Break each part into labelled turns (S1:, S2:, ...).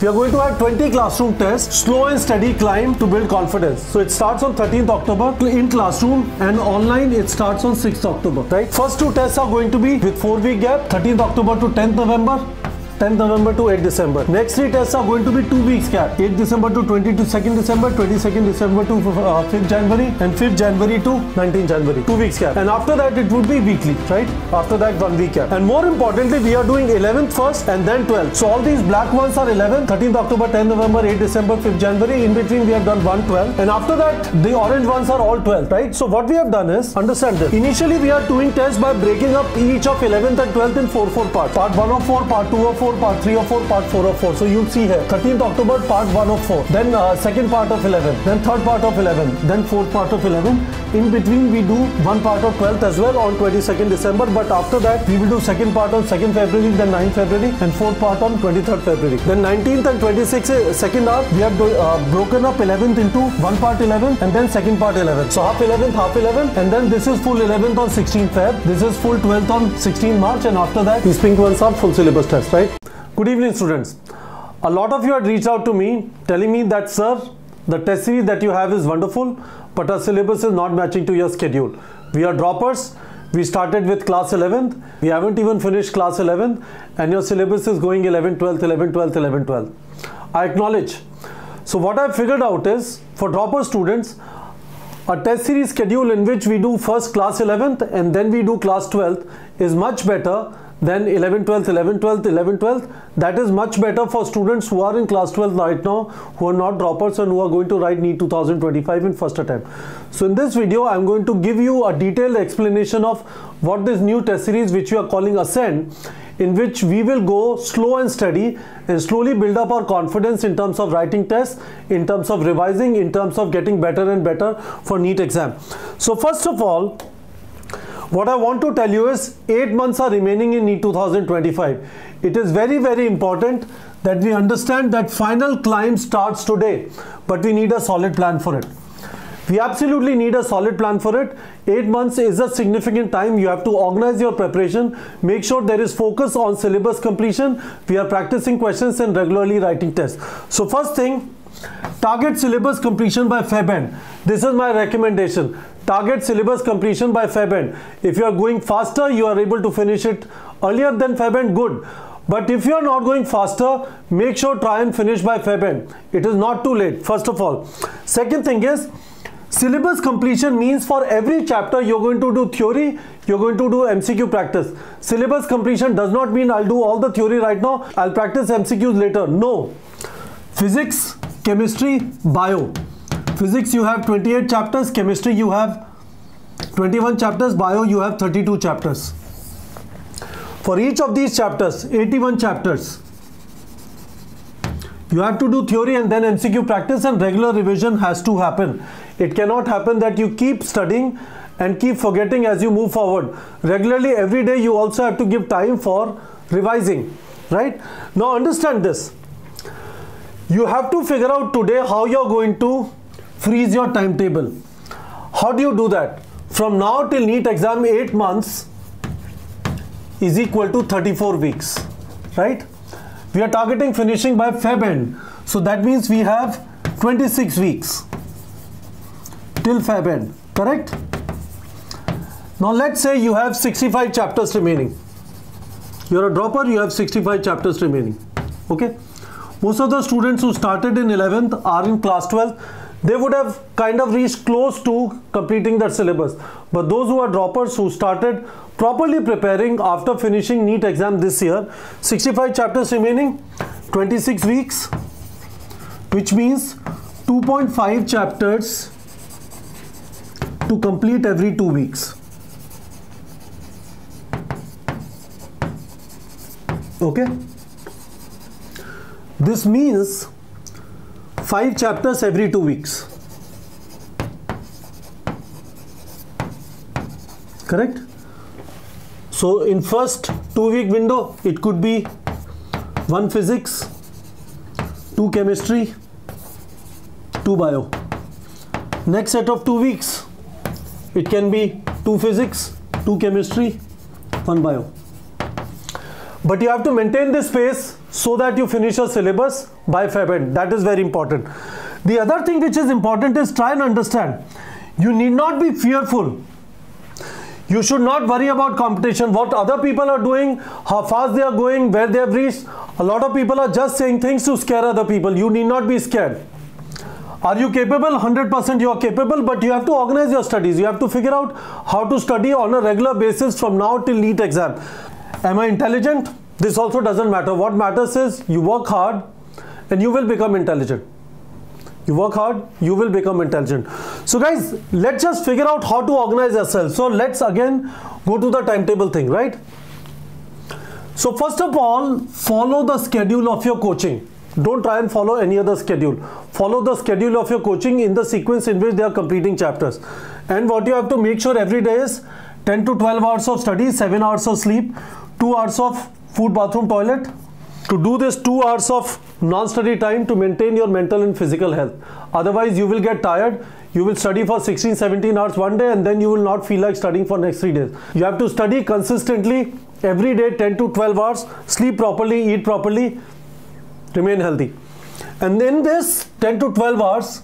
S1: We are going to have 20 classroom tests, slow and steady climb to build confidence. So it starts on 13th October in classroom and online it starts on 6th October, right? First two tests are going to be with 4 week gap, 13th October to 10th November. 10th November to 8th December. Next three tests are going to be two weeks gap. 8th December to 22nd December, 22nd December to uh, 5th January, and 5th January to 19th January. Two weeks gap. And after that, it would be weekly, right? After that, one week gap. And more importantly, we are doing 11th first and then 12th. So all these black ones are 11th, 13th October, 10th November, 8th December, 5th January. In between, we have done 1 12. And after that, the orange ones are all 12, right? So what we have done is, understand this. Initially, we are doing tests by breaking up each of 11th and 12th in 4 4 parts. Part 1 of 4, part 2 of 4, part 3 of 4, part 4 of 4. So you'll see here 13th October part 1 of 4. Then uh, second part of 11. Then third part of 11. Then fourth part of 11. In between we do one part of 12th as well on 22nd December. But after that we will do second part on 2nd February, then 9th February and fourth part on 23rd February. Then 19th and 26th uh, second half we have uh, broken up 11th into one part 11 and then second part 11. So half 11th, half 11 and then this is full 11th on 16th Feb. This is full 12th on 16th March and after that these pink ones are full syllabus test, right? Good evening students. A lot of you had reached out to me telling me that sir, the test series that you have is wonderful, but our syllabus is not matching to your schedule. We are droppers. We started with class 11th. We haven't even finished class 11th and your syllabus is going 11, 12, 11, 12, 11, 12. I acknowledge. So what I figured out is for dropper students, a test series schedule in which we do first class 11th and then we do class 12th is much better then 11 12th 11 12th 11 12th that is much better for students who are in class 12 right now who are not droppers and who are going to write NEET 2025 in first attempt so in this video i'm going to give you a detailed explanation of what this new test series which we are calling ascend in which we will go slow and steady and slowly build up our confidence in terms of writing tests, in terms of revising, in terms of getting better and better for NEET exam. So first of all, what I want to tell you is 8 months are remaining in NEET 2025. It is very very important that we understand that final climb starts today but we need a solid plan for it. We absolutely need a solid plan for it. 8 months is a significant time. You have to organize your preparation. Make sure there is focus on syllabus completion. We are practicing questions and regularly writing tests. So first thing, target syllabus completion by Feb end. This is my recommendation target syllabus completion by Feb end. If you are going faster, you are able to finish it earlier than Feb end, good. But if you are not going faster, make sure try and finish by Feb end. It is not too late, first of all. Second thing is, syllabus completion means for every chapter you're going to do theory, you're going to do MCQ practice. Syllabus completion does not mean I'll do all the theory right now, I'll practice MCQs later. No. Physics, chemistry, bio. Physics you have 28 chapters. Chemistry you have 21 chapters. Bio you have 32 chapters. For each of these chapters 81 chapters you have to do theory and then MCQ practice and regular revision has to happen. It cannot happen that you keep studying and keep forgetting as you move forward. Regularly every day you also have to give time for revising right? Now understand this you have to figure out today how you're going to freeze your timetable. How do you do that? From now till NEET exam 8 months is equal to 34 weeks, right? We are targeting finishing by Feb end. So that means we have 26 weeks till Feb end, correct? Now let's say you have 65 chapters remaining. You're a dropper, you have 65 chapters remaining. Okay? Most of the students who started in 11th are in class 12 they would have kind of reached close to completing their syllabus. But those who are droppers who started properly preparing after finishing NEET exam this year, 65 chapters remaining, 26 weeks, which means 2.5 chapters to complete every two weeks. Okay? This means five chapters every two weeks. Correct? So in first two week window, it could be one physics, two chemistry, two bio. Next set of two weeks, it can be two physics, two chemistry, one bio. But you have to maintain this pace so that you finish your syllabus by Feb end. That is very important. The other thing which is important is try and understand. You need not be fearful. You should not worry about competition, what other people are doing, how fast they are going, where they have reached. A lot of people are just saying things to scare other people. You need not be scared. Are you capable? 100% you are capable, but you have to organize your studies. You have to figure out how to study on a regular basis from now till NEET exam. Am I intelligent? This also doesn't matter. What matters is you work hard and you will become intelligent. You work hard, you will become intelligent. So guys, let's just figure out how to organize yourself. So let's again go to the timetable thing, right? So first of all, follow the schedule of your coaching. Don't try and follow any other schedule. Follow the schedule of your coaching in the sequence in which they are completing chapters. And what you have to make sure every day is 10 to 12 hours of study, 7 hours of sleep, 2 hours of food, bathroom, toilet. To do this 2 hours of non-study time to maintain your mental and physical health. Otherwise, you will get tired. You will study for 16, 17 hours one day and then you will not feel like studying for next 3 days. You have to study consistently every day 10 to 12 hours, sleep properly, eat properly, remain healthy and in this 10 to 12 hours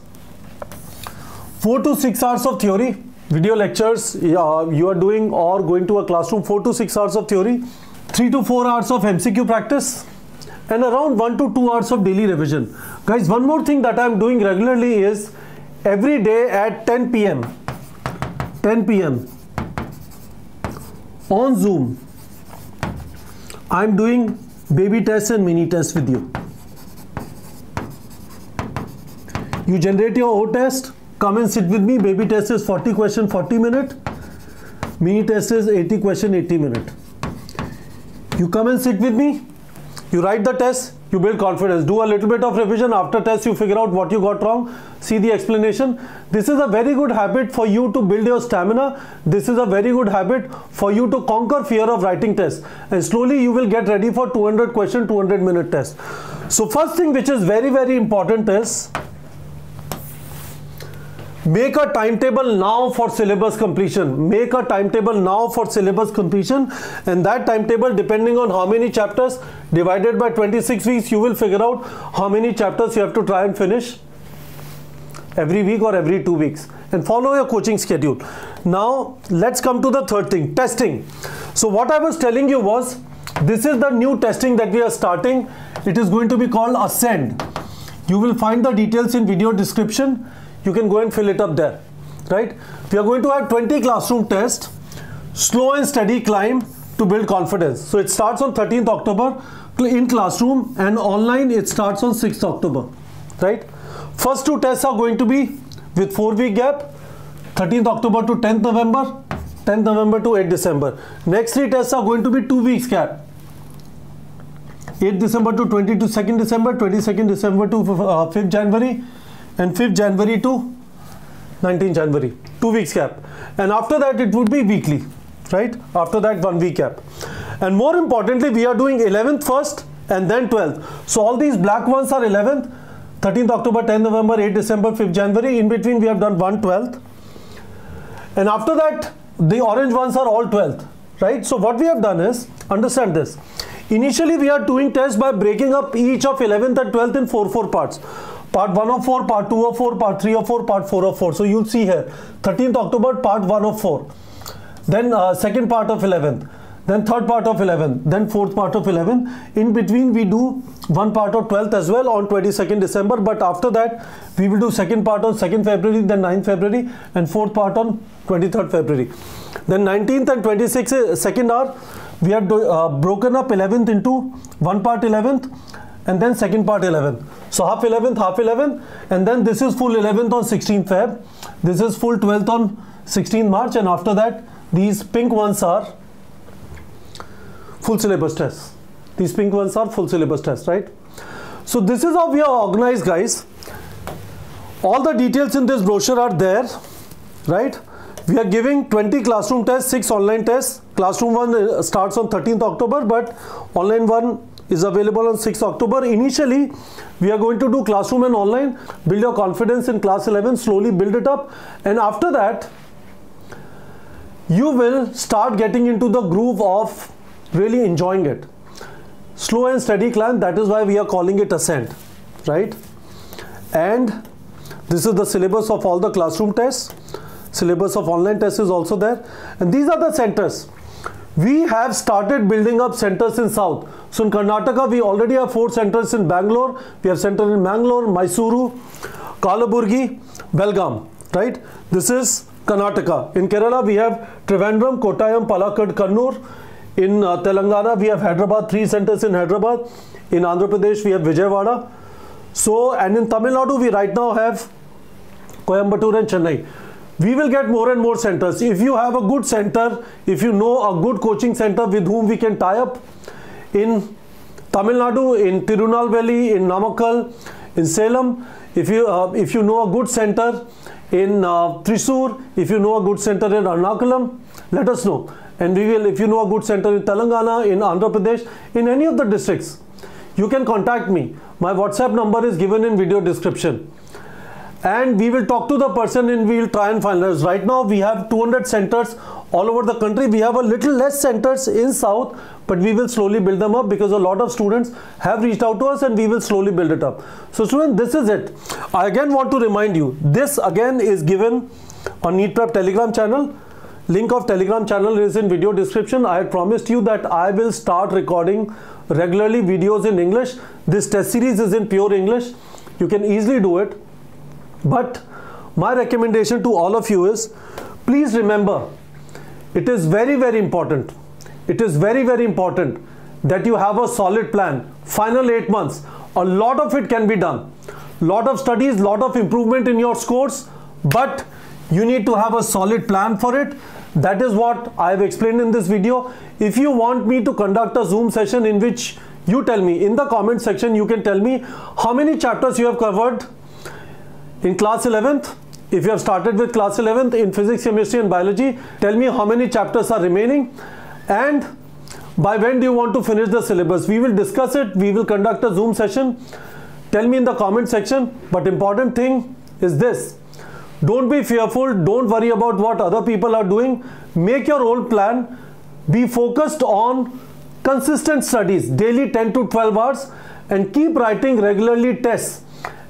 S1: 4 to 6 hours of theory video lectures uh, you are doing or going to a classroom 4 to 6 hours of theory 3 to 4 hours of MCQ practice and around 1 to 2 hours of daily revision guys one more thing that I am doing regularly is every day at 10 pm 10 pm on zoom I'm doing baby tests and mini tests with you You generate your O test, come and sit with me. Baby test is 40 question, 40 minute. Mini test is 80 question, 80 minute. You come and sit with me. You write the test, you build confidence. Do a little bit of revision. After test, you figure out what you got wrong. See the explanation. This is a very good habit for you to build your stamina. This is a very good habit for you to conquer fear of writing tests. And slowly you will get ready for 200 question, 200 minute test. So first thing which is very, very important is make a timetable now for syllabus completion. Make a timetable now for syllabus completion. And that timetable depending on how many chapters divided by 26 weeks you will figure out how many chapters you have to try and finish every week or every two weeks. And follow your coaching schedule. Now let's come to the third thing testing. So what i was telling you was this is the new testing that we are starting. It is going to be called ascend. You will find the details in video description you can go and fill it up there right? We are going to have 20 classroom tests slow and steady climb to build confidence. So it starts on 13th october in classroom and online it starts on 6th october right? First two tests are going to be with four week gap 13th october to 10th november 10th november to 8th december. Next three tests are going to be two weeks gap 8th december to 22nd december 22nd december to uh, 5th january and 5th January to 19 January two weeks gap. And after that it would be weekly right? After that one week gap. And more importantly we are doing 11th first and then 12th so all these black ones are 11th 13th October 10th November 8th December 5th January. In between we have done one 12th and after that the orange ones are all 12th right? So what we have done is understand this. Initially we are doing tests by breaking up each of 11th and 12th in 4 4 parts part 1 of 4, part 2 of 4, part 3 of 4, part 4 of 4. So you'll see here 13th October, part 1 of 4. Then uh, second part of 11th. Then third part of 11th. Then fourth part of 11th. In between we do one part of 12th as well on 22nd December. But after that we will do second part on 2nd February, then 9th February and fourth part on 23rd February. Then 19th and 26th uh, second hour we have uh, broken up 11th into one part 11th and then second part 11th. So half 11th, half 11th, and then this is full 11th on 16th Feb. This is full 12th on 16th March, and after that, these pink ones are full syllabus tests. These pink ones are full syllabus tests, right? So this is how we are organized, guys. All the details in this brochure are there, right? We are giving 20 classroom tests, 6 online tests. Classroom 1 uh, starts on 13th October, but online 1 is available on 6 October. Initially, we are going to do classroom and online, build your confidence in class 11, slowly build it up. And after that, you will start getting into the groove of really enjoying it. slow and steady climb that is why we are calling it ascend right and this is the syllabus of all the classroom tests syllabus of online tests is also there and these are the centers we have started building up centers in south so in karnataka we already have four centers in bangalore we have center in mangalore mysuru kalaburgi belgaum right this is karnataka in kerala we have trivandrum kottayam palakkad kannur in uh, Telangana, we have Hyderabad, three centers in Hyderabad. In Andhra Pradesh, we have Vijayawada. So, and in Tamil Nadu, we right now have Coimbatore and Chennai. We will get more and more centers. If you have a good center, if you know a good coaching center with whom we can tie up in Tamil Nadu, in Tirunelveli, in Namakkal, in Salem, if you uh, if you know a good center in uh, Thrissur, if you know a good center in Ernakulam, let us know. And we will if you know a good center in Telangana in Andhra Pradesh in any of the districts you can contact me. My whatsapp number is given in video description and we will talk to the person and we will try and finalize. Right now we have 200 centers all over the country. We have a little less centers in south but we will slowly build them up because a lot of students have reached out to us and we will slowly build it up. So students this is it. I again want to remind you this again is given on NEET Prep telegram channel. Link of telegram channel is in video description. I had promised you that i will start recording regularly videos in english. This test series is in pure english. You can easily do it but my recommendation to all of you is please remember it is very very important it is very very important that you have a solid plan. Final 8 months a lot of it can be done. Lot of studies lot of improvement in your scores but you need to have a solid plan for it. That is what I have explained in this video. If you want me to conduct a Zoom session in which you tell me in the comment section, you can tell me how many chapters you have covered in class 11th. If you have started with class 11th in physics, chemistry and biology, tell me how many chapters are remaining and by when do you want to finish the syllabus. We will discuss it. We will conduct a Zoom session. Tell me in the comment section. But important thing is this don't be fearful. Don't worry about what other people are doing. Make your own plan. Be focused on consistent studies, daily 10 to 12 hours, and keep writing regularly tests.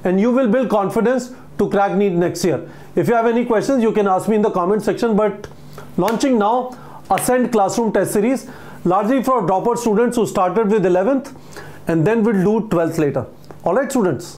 S1: And you will build confidence to crack NEET next year. If you have any questions, you can ask me in the comment section. But launching now, Ascend Classroom Test Series, largely for dropout students who started with 11th and then will do 12th later. Alright, students.